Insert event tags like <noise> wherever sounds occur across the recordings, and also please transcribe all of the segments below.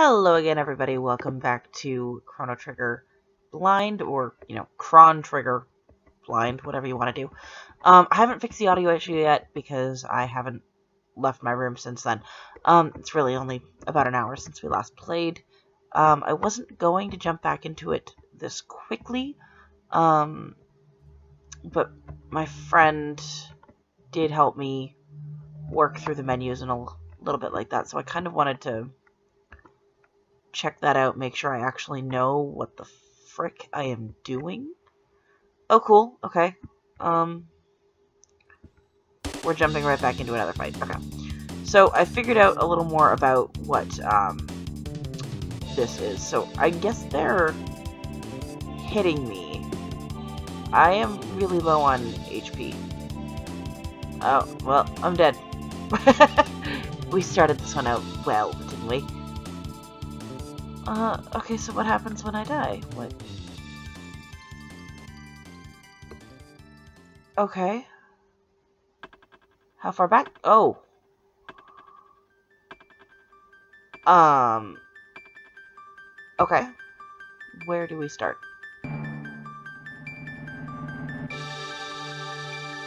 Hello again, everybody. Welcome back to Chrono Trigger Blind, or, you know, Chron Trigger Blind, whatever you want to do. Um, I haven't fixed the audio issue yet because I haven't left my room since then. Um, it's really only about an hour since we last played. Um, I wasn't going to jump back into it this quickly, um, but my friend did help me work through the menus and a little bit like that, so I kind of wanted to check that out, make sure I actually know what the frick I am doing. Oh, cool. Okay. Um, we're jumping right back into another fight. Okay. So I figured out a little more about what um, this is. So I guess they're hitting me. I am really low on HP. Oh, well, I'm dead. <laughs> we started this one out well, didn't we? Uh, okay, so what happens when I die? What? Okay. How far back? Oh. Um. Okay. Where do we start?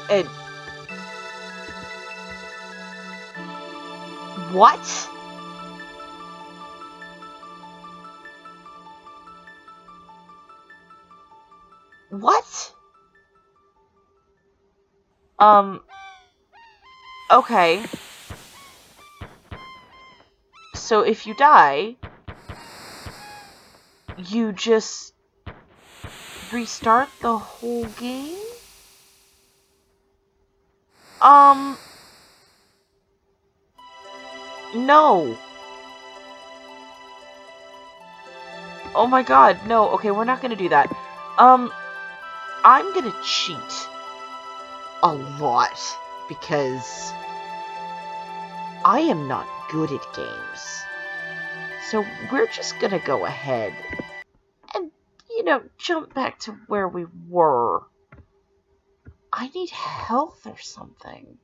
It. What? What? Um. Okay. So if you die, you just restart the whole game? Um. No. Oh my god, no. Okay, we're not gonna do that. Um, I'm gonna cheat a lot because I am not good at games. So we're just gonna go ahead and, you know, jump back to where we were. I need health or something.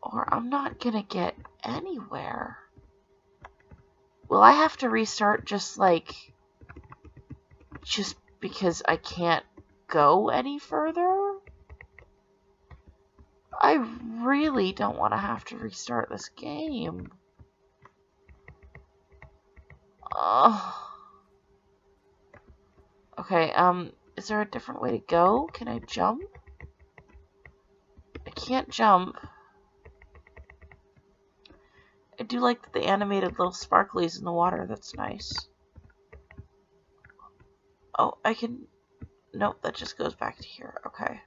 Or I'm not gonna get anywhere. Will I have to restart just like... Just because I can't go any further? I really don't want to have to restart this game. Oh. Okay, um, is there a different way to go? Can I jump? I can't jump. I do like the animated little sparklies in the water. That's nice. Oh, I can Nope, that just goes back to here. Okay.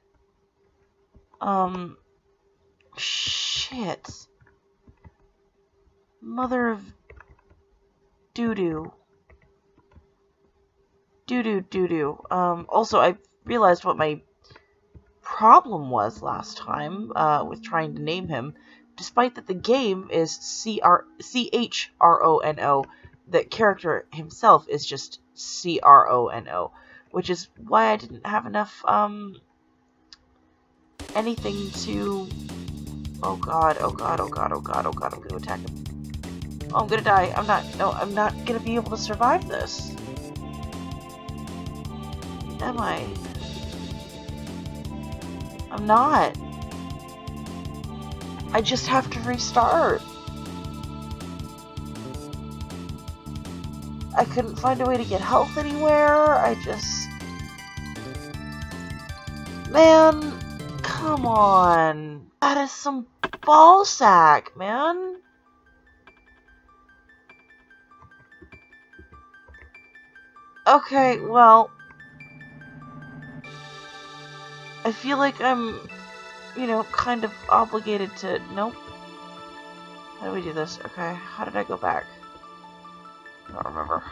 Um. Shit. Mother of doo-doo. Doo-doo, doo-doo. Um, also, I realized what my problem was last time, uh, with trying to name him. Despite that the game is C-R- C-H-R-O-N-O, the character himself is just C-R-O-N-O which is why I didn't have enough, um, anything to, oh god, oh god, oh god, oh god, oh god, I'm gonna attack him. Oh, I'm gonna die. I'm not, no, I'm not gonna be able to survive this. Am I? I'm not. I just have to restart. I couldn't find a way to get health anywhere. I just... Man, come on. That is some ballsack, man. Okay, well... I feel like I'm, you know, kind of obligated to... Nope. How do we do this? Okay, how did I go back? Don't remember.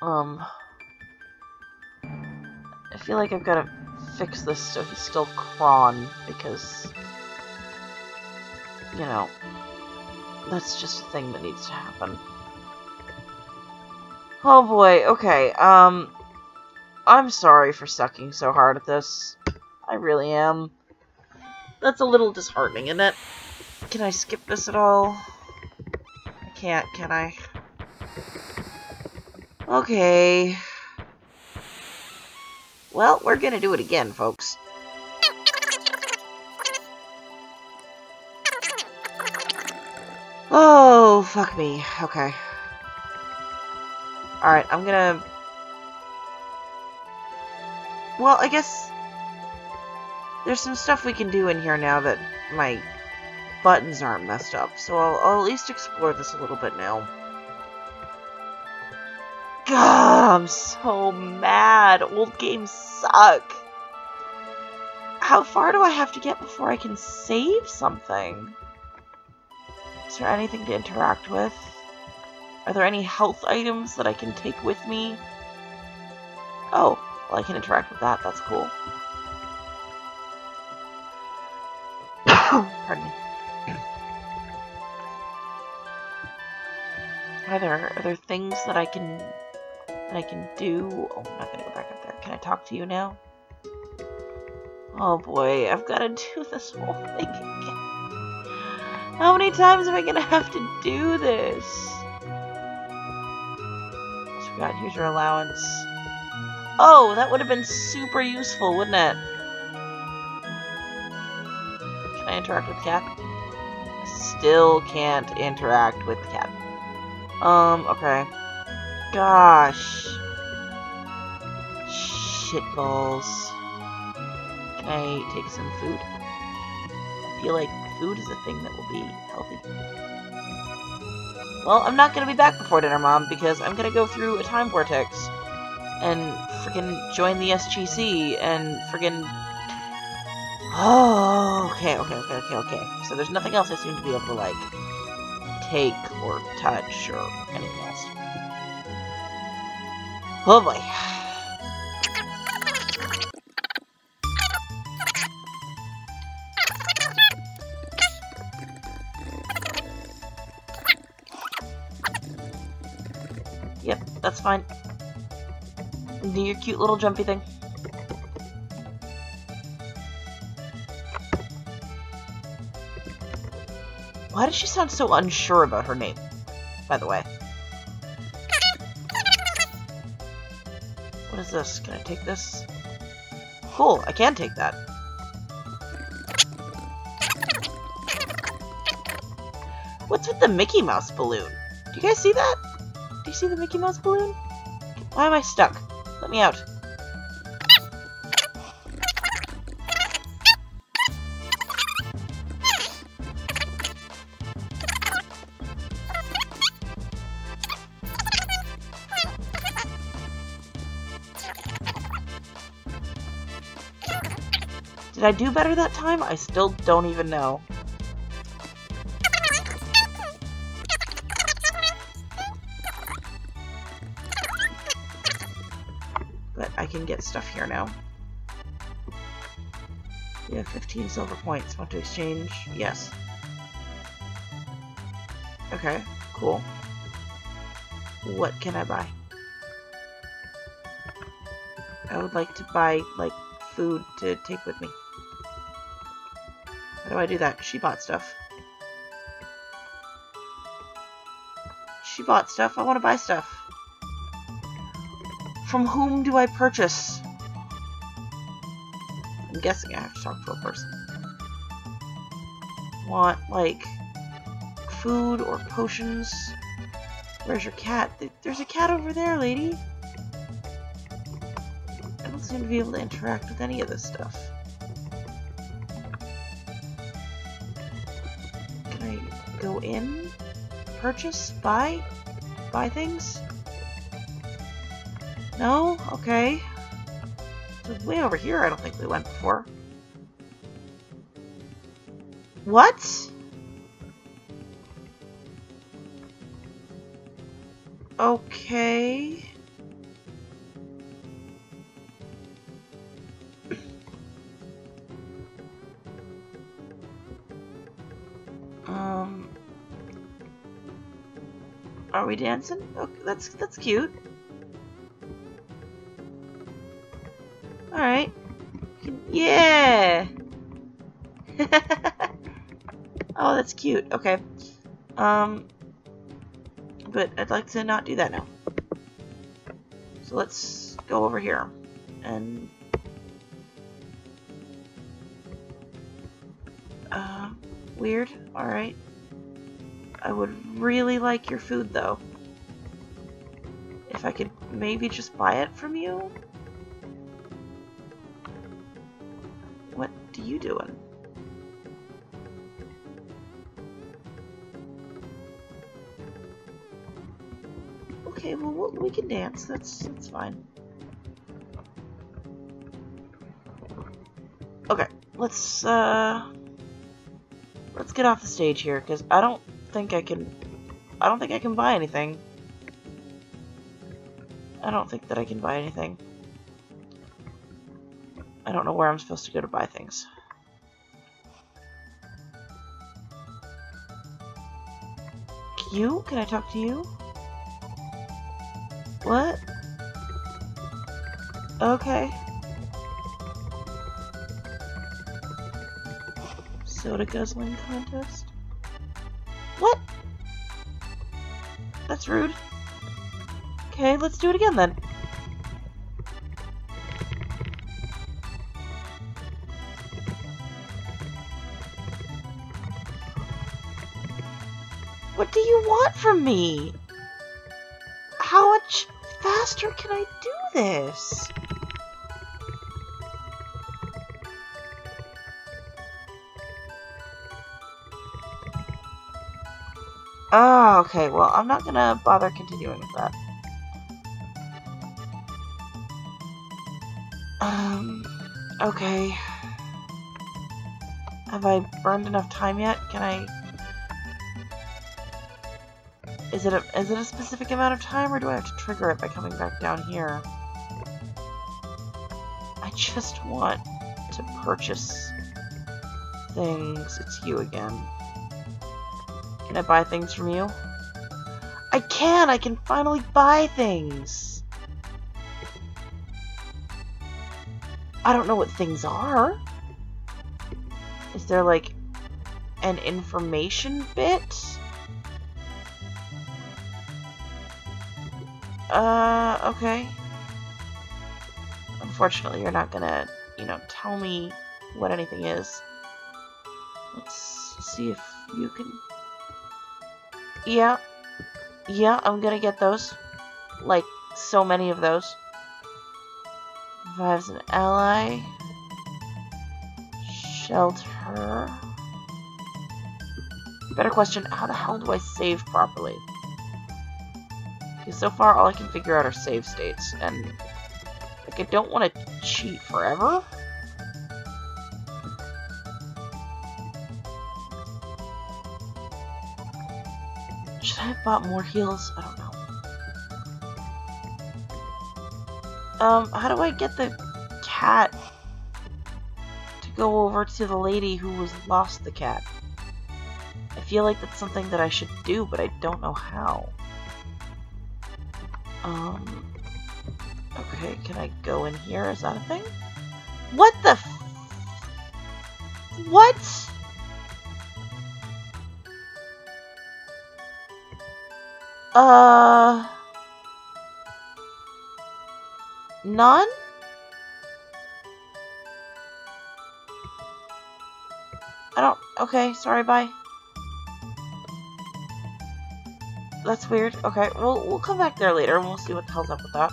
um, I feel like I've got to fix this so he's still Chron, because, you know, that's just a thing that needs to happen. Oh boy, okay, um, I'm sorry for sucking so hard at this. I really am. That's a little disheartening, isn't it? Can I skip this at all? I can't, can I? Okay. Well, we're gonna do it again, folks. Oh, fuck me. Okay. Alright, I'm gonna... Well, I guess... There's some stuff we can do in here now that my buttons aren't messed up, so I'll, I'll at least explore this a little bit now. God, I'm so mad. Old games suck. How far do I have to get before I can save something? Is there anything to interact with? Are there any health items that I can take with me? Oh, well I can interact with that. That's cool. Pardon me. Are there are there things that I can that I can do? Oh, I'm not gonna go back up there. Can I talk to you now? Oh boy, I've got to do <laughs> this whole thing again. How many times am I gonna have to do this? I forgot, here's your allowance. Oh, that would have been super useful, wouldn't it? Can I interact with the cat? Still can't interact with the cat. Um, okay. Gosh. Shitballs. Can I take some food? I feel like food is a thing that will be healthy. Well, I'm not gonna be back before dinner, Mom, because I'm gonna go through a time vortex and freaking join the SGC and freaking. Oh, okay, okay, okay, okay, okay. So there's nothing else I seem to be able to, like, take or touch or anything else. Oh boy. Yep, that's fine. Do your cute little jumpy thing. Why does she sound so unsure about her name, by the way? What is this? Can I take this? Cool, I can take that. What's with the Mickey Mouse balloon? Do you guys see that? Do you see the Mickey Mouse balloon? Why am I stuck? Let me out. I do better that time? I still don't even know. But I can get stuff here now. Yeah, 15 silver points. Want to exchange? Yes. Okay, cool. What can I buy? I would like to buy, like, food to take with me. How do I do that? She bought stuff. She bought stuff. I want to buy stuff. From whom do I purchase? I'm guessing I have to talk to a person. Want, like, food or potions? Where's your cat? There's a cat over there, lady. I don't seem to be able to interact with any of this stuff. In? Purchase? Buy? Buy things? No? Okay. Way over here I don't think we went before. What? Okay. Are we dancing? Okay, that's that's cute. All right. Yeah. <laughs> oh, that's cute. Okay. Um, but I'd like to not do that now. So let's go over here and uh, weird. All right. I would really like your food though. If I could maybe just buy it from you. What do you doing? Okay, well, we can dance. That's that's fine. Okay, let's uh let's get off the stage here because I don't think I can I don't think I can buy anything. I don't think that I can buy anything. I don't know where I'm supposed to go to buy things. You? Can I talk to you? What? Okay. Soda guzzling contest? What? That's rude. Okay, let's do it again then. What do you want from me? How much faster can I do this? Oh, okay, well, I'm not gonna bother continuing with that. Um, okay. Have I burned enough time yet? Can I... Is it a is it a specific amount of time, or do I have to trigger it by coming back down here? I just want to purchase things. It's you again. Can I buy things from you? I can! I can finally buy things! I don't know what things are. Is there, like, an information bit? Uh, okay. Unfortunately, you're not gonna, you know, tell me what anything is. Let's see if you can... Yeah. Yeah, I'm gonna get those. Like, so many of those. Revives an ally. Shelter. Better question, how the hell do I save properly? Because so far all I can figure out are save states, and like I don't want to cheat forever. Bought more heals? I don't know. Um, how do I get the cat to go over to the lady who was lost the cat? I feel like that's something that I should do, but I don't know how. Um, okay, can I go in here? Is that a thing? What the What? Uh... None? I don't... Okay, sorry, bye. That's weird. Okay, we'll, we'll come back there later and we'll see what the hell's up with that.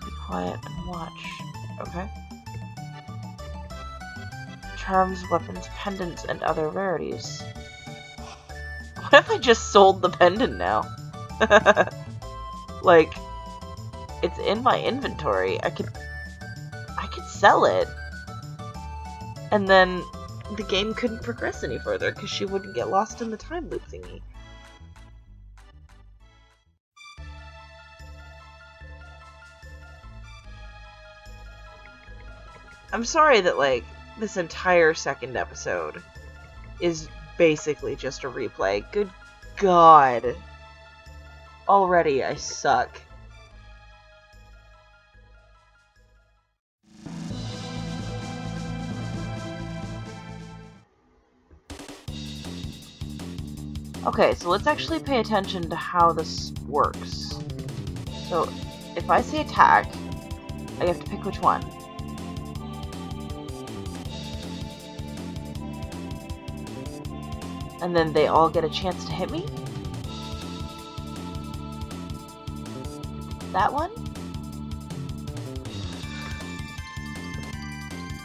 Be quiet and watch. Okay. Charms, weapons, pendants, and other rarities. I just sold the pendant now? <laughs> like, it's in my inventory. I could, I could sell it. And then the game couldn't progress any further because she wouldn't get lost in the time loop thingy. I'm sorry that, like, this entire second episode is basically just a replay. Good god. Already I suck. Okay, so let's actually pay attention to how this works. So, if I say attack, I have to pick which one. And then they all get a chance to hit me? That one?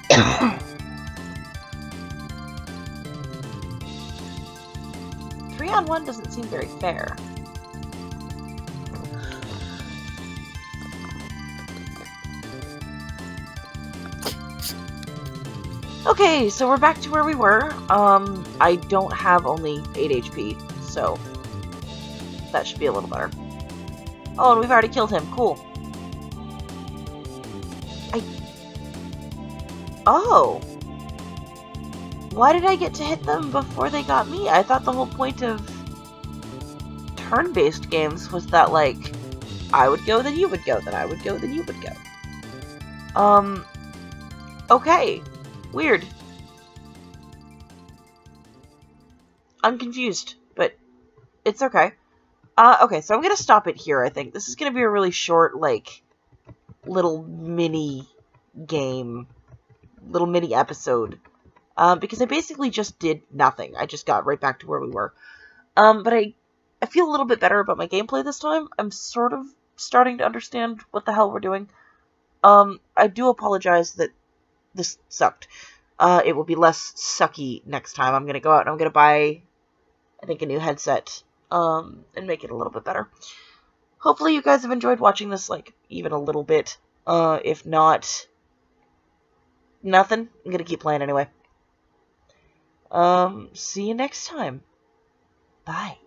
<coughs> Three on one doesn't seem very fair. Okay, so we're back to where we were. Um, I don't have only 8 HP, so that should be a little better. Oh, and we've already killed him. Cool. I... Oh! Why did I get to hit them before they got me? I thought the whole point of turn-based games was that, like, I would go, then you would go, then I would go, then you would go. Um, okay. Weird. I'm confused, but it's okay. Uh, okay, so I'm gonna stop it here, I think. This is gonna be a really short, like, little mini game, little mini episode. Um, because I basically just did nothing. I just got right back to where we were. Um, but I, I feel a little bit better about my gameplay this time. I'm sort of starting to understand what the hell we're doing. Um, I do apologize that this sucked. Uh, it will be less sucky next time. I'm going to go out and I'm going to buy, I think, a new headset um, and make it a little bit better. Hopefully you guys have enjoyed watching this, like, even a little bit. Uh, if not, nothing. I'm going to keep playing anyway. Um, see you next time. Bye.